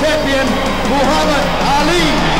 champion, Muhammad Ali.